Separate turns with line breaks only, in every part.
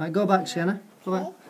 Right, go back, Sienna. Go back.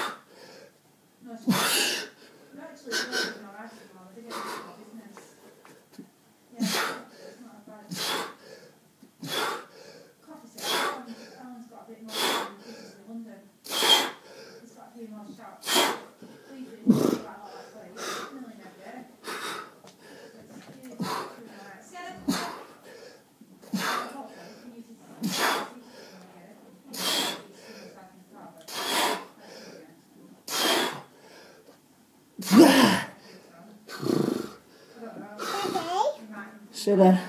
Should I?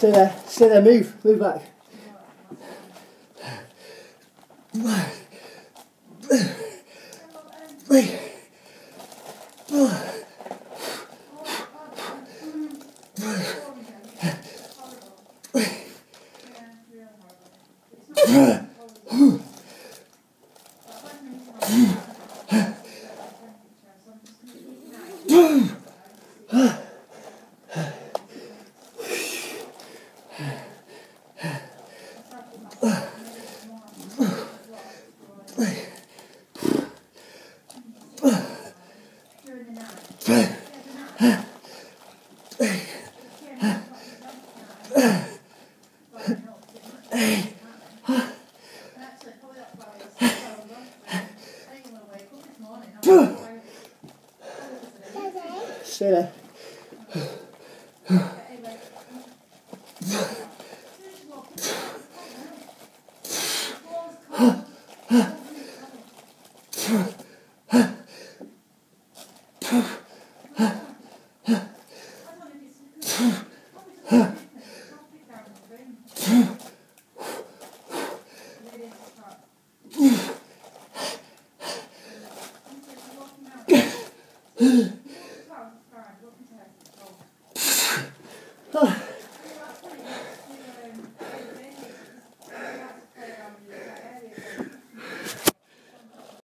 Stay there, stay there, move, move back.
Huh?
Say that.
Oh.